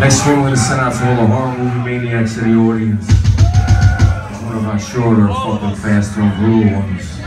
Next one, we're gonna send out to all the horror movie maniacs in the audience. One of our shorter, fucking faster, and brutal ones.